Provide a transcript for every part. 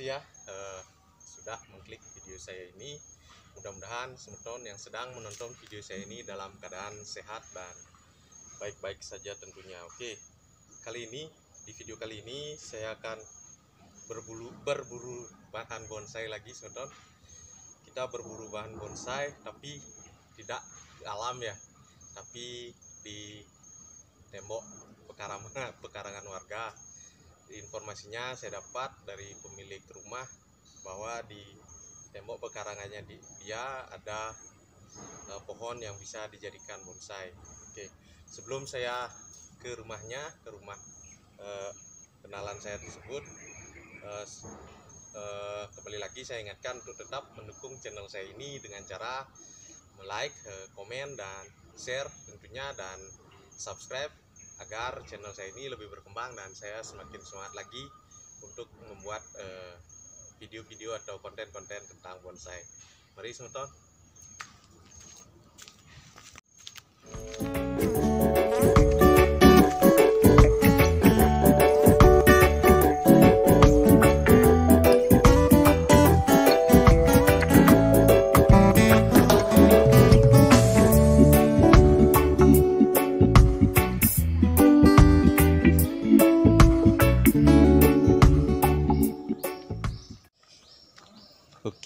kasih ya eh, sudah mengklik video saya ini. Mudah-mudahan semeton yang sedang menonton video saya ini dalam keadaan sehat dan baik-baik saja tentunya. Oke, kali ini di video kali ini saya akan berburu berburu bahan bonsai lagi semeton. Kita berburu bahan bonsai tapi tidak di alam ya, tapi di tembok pekarangan pekarangan warga. Informasinya saya dapat dari pemilik rumah bahwa di tembok pekarangannya di, dia ada uh, pohon yang bisa dijadikan bonsai. Oke, sebelum saya ke rumahnya, ke rumah uh, kenalan saya tersebut, uh, uh, kembali lagi saya ingatkan untuk tetap mendukung channel saya ini dengan cara like, komen dan share tentunya dan subscribe agar channel saya ini lebih berkembang dan saya semakin semangat lagi untuk membuat video-video uh, atau konten-konten tentang bonsai. Mari semeton.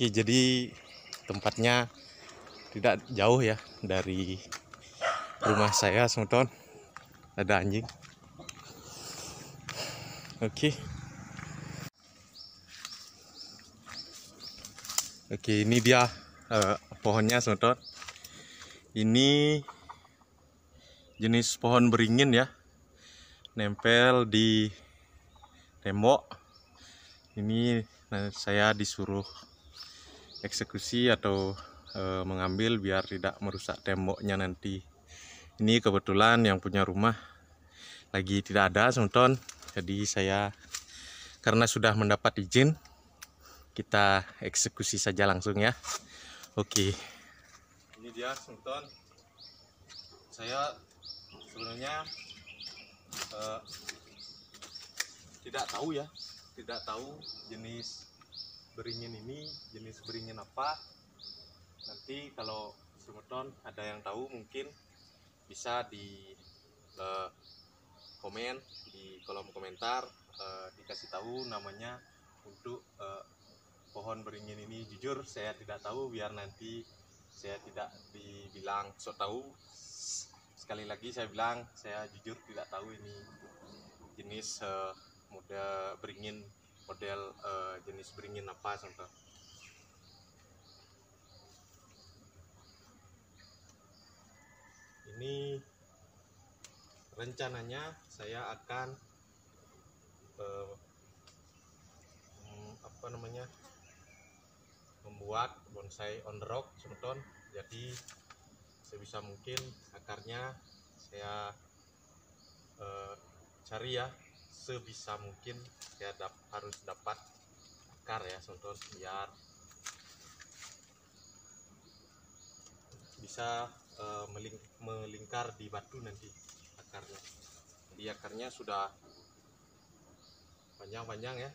Oke, jadi tempatnya tidak jauh ya dari rumah saya, semeton. Ada anjing. Oke. Oke, ini dia uh, pohonnya, semeton. Ini jenis pohon beringin ya. Nempel di tembok. Ini nah, saya disuruh eksekusi atau e, mengambil biar tidak merusak temboknya nanti. Ini kebetulan yang punya rumah lagi tidak ada, Sunton. Jadi saya karena sudah mendapat izin, kita eksekusi saja langsung ya. Oke. Ini dia, Sunton. Saya sebenarnya e, tidak tahu ya, tidak tahu jenis beringin ini jenis beringin apa? Nanti kalau semeton ada yang tahu mungkin bisa di uh, komen di kolom komentar uh, dikasih tahu namanya untuk uh, pohon beringin ini. Jujur saya tidak tahu biar nanti saya tidak dibilang sok tahu. Sekali lagi saya bilang saya jujur tidak tahu ini jenis uh, mode beringin model uh, jenis beringin apa contoh. Ini rencananya saya akan uh, apa namanya membuat bonsai on the rock sebetulnya jadi sebisa mungkin akarnya saya uh, cari ya sebisa mungkin saya dap harus dapat akar ya contoh biar bisa e, meling melingkar di batu nanti akarnya. Jadi akarnya sudah panjang-panjang ya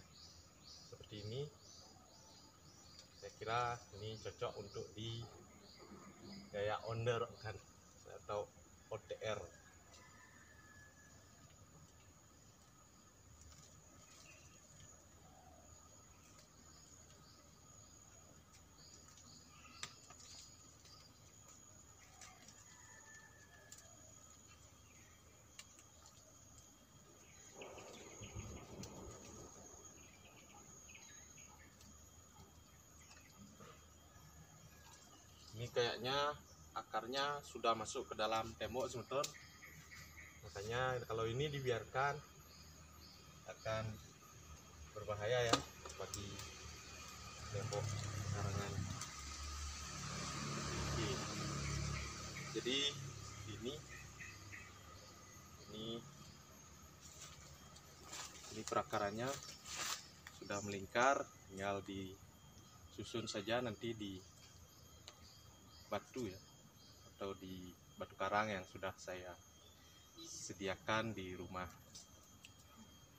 seperti ini. Saya kira ini cocok untuk di gaya onder kan atau OTR ini kayaknya akarnya sudah masuk ke dalam tembok semeton makanya kalau ini dibiarkan akan berbahaya ya bagi tembok karangan. Jadi ini ini ini perakarannya sudah melingkar tinggal disusun saja nanti di batu ya atau di batu karang yang sudah saya sediakan di rumah.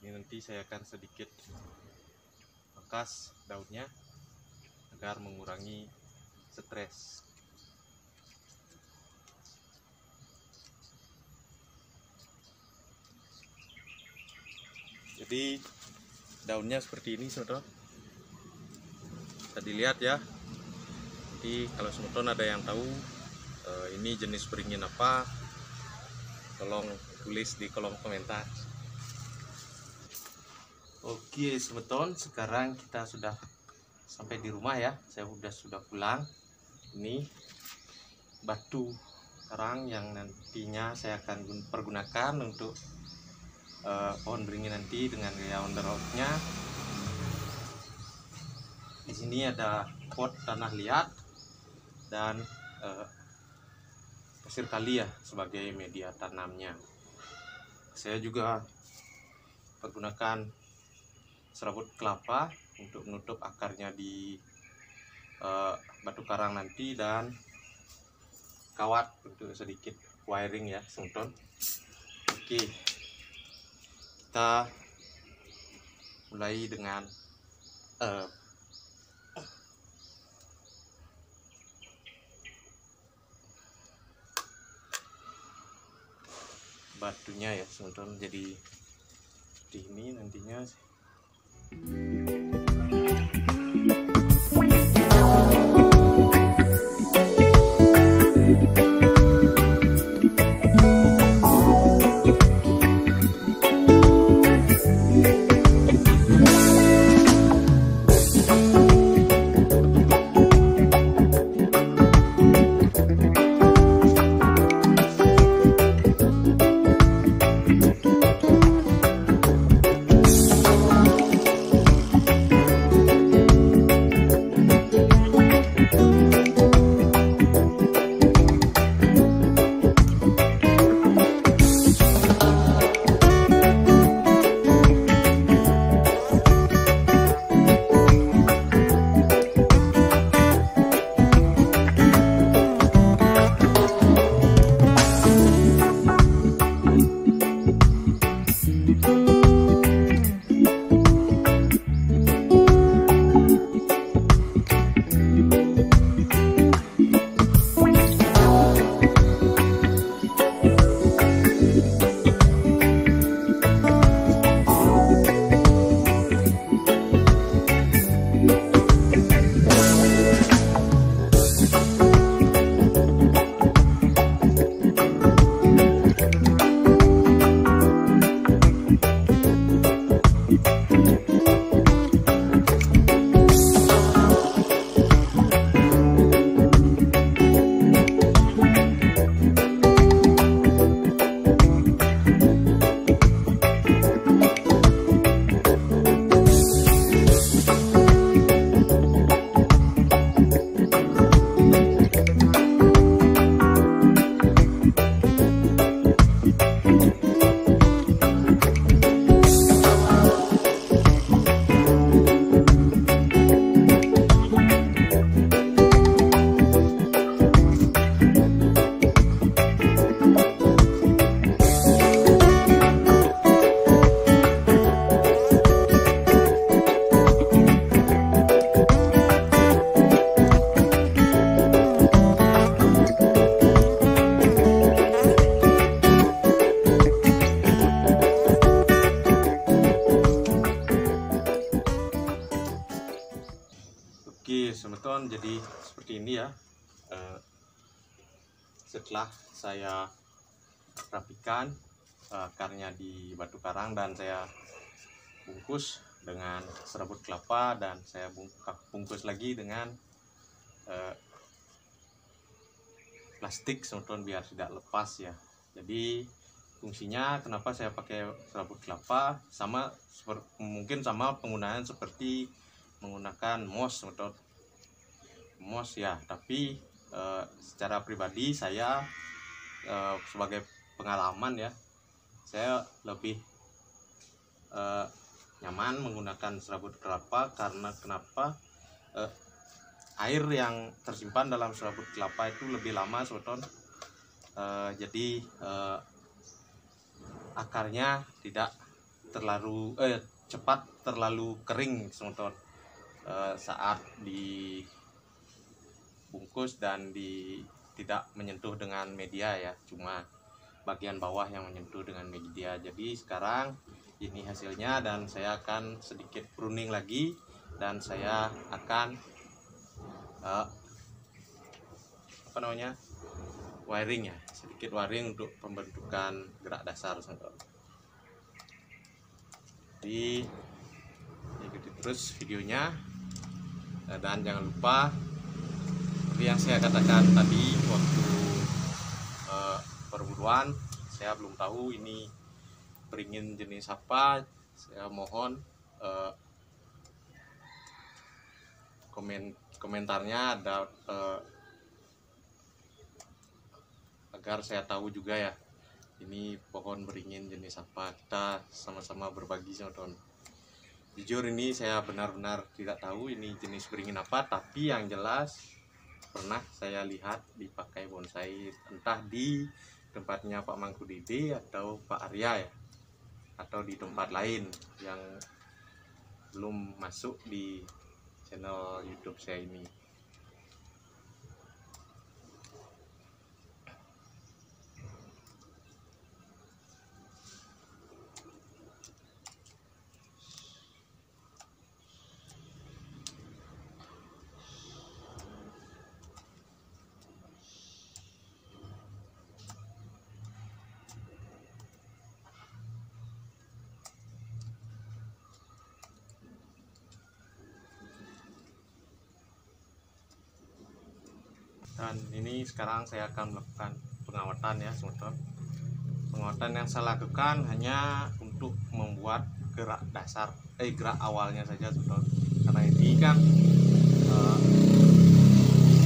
Ini nanti saya akan sedikit pangkas daunnya agar mengurangi stres. Jadi daunnya seperti ini saudara. Bisa dilihat ya jadi kalau semeton ada yang tahu eh, ini jenis beringin apa tolong tulis di kolom komentar. Oke semeton sekarang kita sudah sampai di rumah ya. Saya sudah sudah pulang. Ini batu karang yang nantinya saya akan pergunakan untuk uh, pohon beringin nanti dengan gaya road-nya. Di sini ada pot tanah liat dan uh, pasir kali ya sebagai media tanamnya. Saya juga pergunakan serabut kelapa untuk menutup akarnya di uh, batu karang nanti dan kawat untuk sedikit wiring ya semton. Oke. Kita mulai dengan uh, batunya ya teman-teman jadi di ini nantinya setelah saya rapikan akarnya di batu karang dan saya bungkus dengan serabut kelapa dan saya bungkus lagi dengan uh, plastik semeton biar tidak lepas ya. Jadi fungsinya kenapa saya pakai serabut kelapa? Sama mungkin sama penggunaan seperti menggunakan mos metode mos ya tapi e, secara pribadi saya e, sebagai pengalaman ya saya lebih e, nyaman menggunakan serabut kelapa karena kenapa air yang tersimpan dalam serabut kelapa itu lebih lama soton jadi akarnya tidak terlalu eh cepat terlalu kering eh, saat dibungkus dan di tidak menyentuh dengan media ya cuma bagian bawah yang menyentuh dengan media. Jadi sekarang ini hasilnya dan saya akan sedikit pruning lagi dan saya akan uh, apa namanya wiring ya sedikit wiring untuk pembentukan gerak dasar jadi ikuti terus videonya. Dan jangan lupa seperti yang saya katakan tadi waktu uh, perburuan saya belum tahu ini beringin jenis apa. Saya mohon uh, komen komentarnya ada uh, agar saya tahu juga ya ini pohon beringin jenis apa. Kita sama-sama berbagi teman. Jujur ini saya benar-benar tidak tahu ini jenis beringin apa tapi yang jelas pernah saya lihat dipakai bonsai entah di tempatnya Pak Mangkudidi atau Pak Arya ya atau di tempat lain yang belum masuk di channel YouTube saya ini. Dan ini sekarang saya akan melakukan pengawatan ya teman-teman. Pengawatan yang saya lakukan hanya untuk membuat gerak dasar eh gerak awalnya saja teman-teman. Karena ini kan eh,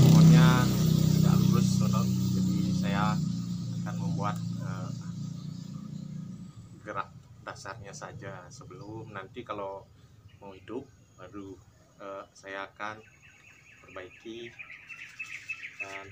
pohonnya tidak lurus jadi saya akan membuat eh, gerak dasarnya saja. Sebelum nanti kalau mau hidup baru eh, saya akan perbaiki dan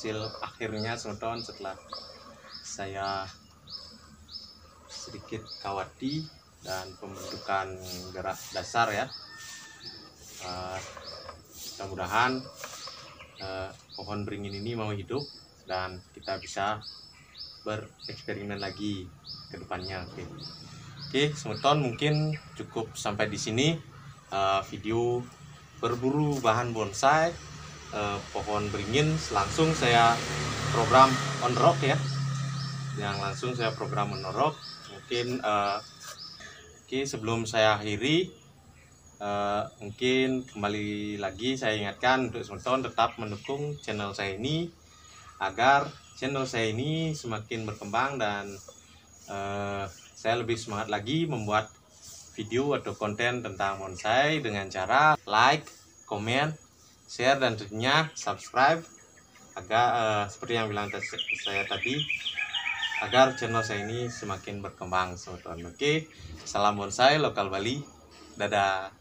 hasil akhirnya teman-teman setelah saya sedikit kawati dan pembentukan gerak dasar ya. Uh, mudah-mudahan uh, pohon beringin ini mau hidup dan kita bisa bereksperimen lagi ke depannya oke. Oke teman-teman mungkin cukup sampai di sini. Uh, video berburu bahan bonsai eh, pohon beringin langsung saya program on rock ya. Yang langsung saya program on rock. Mungkin eh, oke sebelum saya akhiri eh, mungkin kembali lagi saya ingatkan untuk teman-teman tetap mendukung channel saya ini agar channel saya ini semakin berkembang dan eh, saya lebih semangat lagi membuat video atau konten tentang bonsai dengan cara like, komen, share dan tentunya subscribe. Agar uh, seperti yang bilang saya tadi agar channel saya ini semakin berkembang teman-teman oke salam bonsai lokal Bali. Dadah